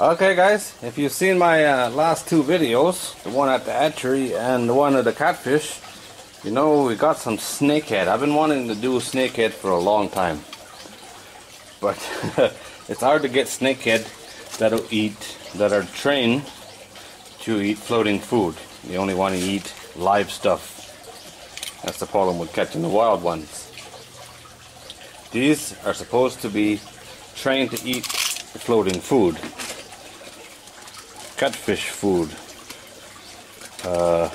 Okay guys, if you've seen my uh, last two videos, the one at the hatchery and the one of the catfish, you know we got some snakehead. I've been wanting to do snakehead for a long time. But it's hard to get snakehead that'll eat, that are trained to eat floating food. They only want to eat live stuff. That's the problem with catching the wild ones. These are supposed to be trained to eat floating food catfish food. Uh,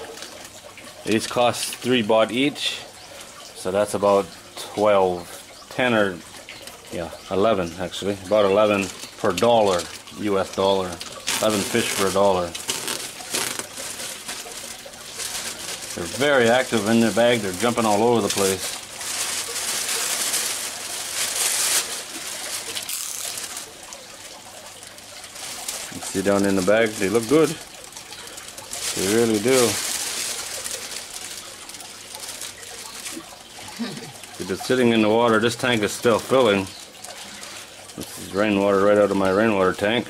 these cost three baht each, so that's about 12, 10 or yeah, 11 actually, about 11 per dollar, US dollar, 11 fish for a dollar. They're very active in their bag, they're jumping all over the place. See down in the bag, they look good. They really do. If it's sitting in the water, this tank is still filling. This is rainwater right out of my rainwater tank.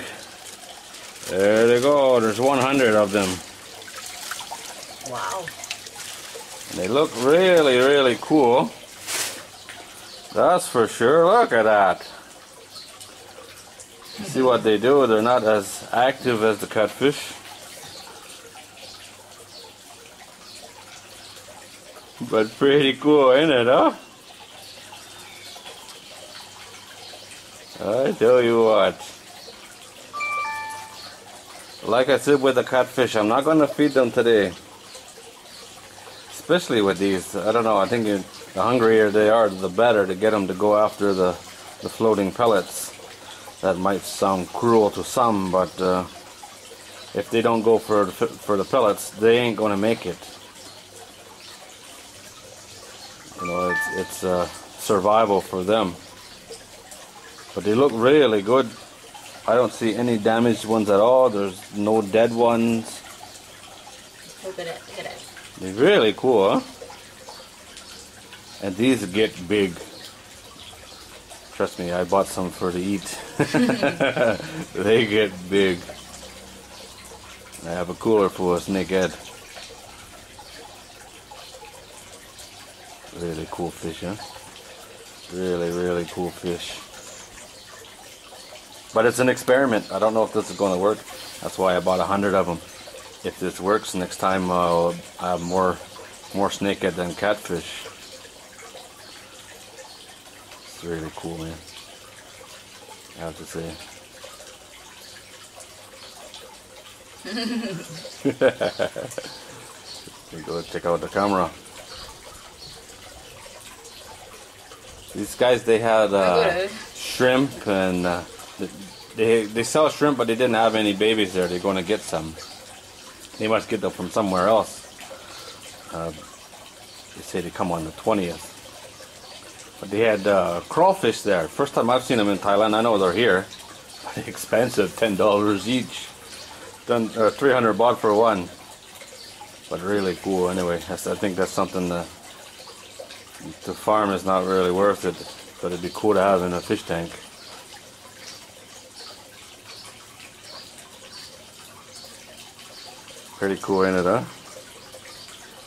There they go, there's 100 of them. Wow. And they look really, really cool. That's for sure, look at that. See what they do, they're not as active as the catfish. But pretty cool, ain't it, huh? I tell you what. Like I said with the catfish, I'm not going to feed them today. Especially with these. I don't know, I think the hungrier they are, the better to get them to go after the, the floating pellets. That might sound cruel to some, but uh, if they don't go for the, for the pellets, they ain't going to make it. You know, it's, it's uh, survival for them. But they look really good. I don't see any damaged ones at all. There's no dead ones. Look at it, look at it. They're really cool, huh? And these get big. Trust me, I bought some for to eat. they get big. I have a cooler full of snakehead. Really cool fish, huh? Really, really cool fish. But it's an experiment. I don't know if this is going to work. That's why I bought a hundred of them. If this works, next time uh, I have more, more snakehead than catfish. It's really cool, man. I have to say. go check out the camera. These guys, they had uh, shrimp and uh, they they sell shrimp, but they didn't have any babies there. They're going to get some. They must get them from somewhere else. Uh, they say they come on the 20th. They had uh, crawfish there. First time I've seen them in Thailand. I know they're here. Expensive, $10 each. Done uh, 300 baht for one. But really cool anyway. I think that's something that the farm is not really worth it. But it'd be cool to have in a fish tank. Pretty cool, ain't it, huh?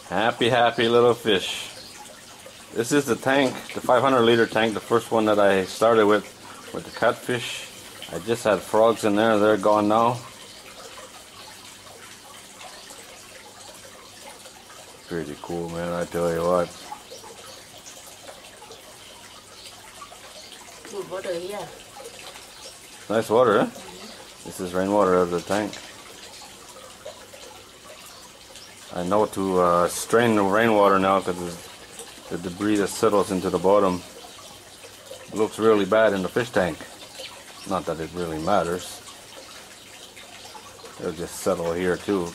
Happy, happy little fish. This is the tank, the 500 liter tank, the first one that I started with, with the catfish. I just had frogs in there, they're gone now. Pretty cool, man, I tell you what. Good water here. Nice water, huh? This is rainwater out of the tank. I know to uh, strain the rainwater now because the debris that settles into the bottom looks really bad in the fish tank. Not that it really matters. It'll just settle here too.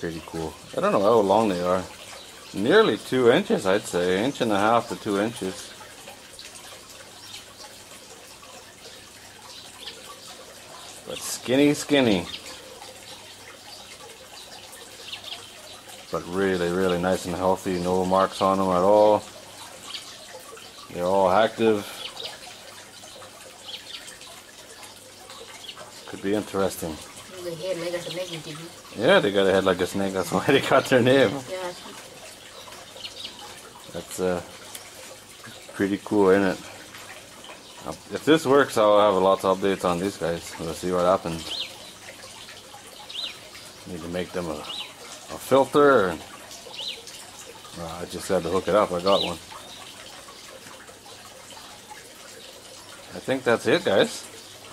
Pretty cool. I don't know how long they are. Nearly two inches, I'd say. Inch and a half to two inches. But skinny, skinny. But really, really nice and healthy. No marks on them at all. They're all active. Could be interesting. The head like a snake in TV. Yeah, they got a head like a snake. That's why they got their name. Yeah. That's uh, pretty cool, isn't it? If this works, I'll have lots of updates on these guys. We'll see what happens. Need to make them a, a filter. And, well, I just had to hook it up. I got one. I think that's it, guys.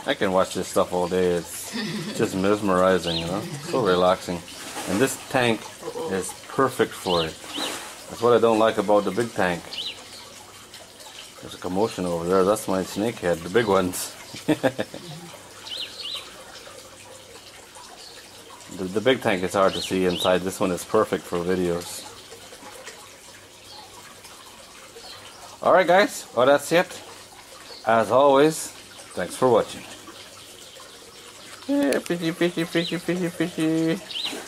I can watch this stuff all day. It's just mesmerizing, you know? So relaxing. And this tank is perfect for it. That's what I don't like about the big tank. There's a commotion over there. That's my snakehead, the big ones. the, the big tank is hard to see inside. This one is perfect for videos. Alright guys, well that's it. As always, thanks for watching. Yeah, fishy, fishy, fishy, fishy, fishy.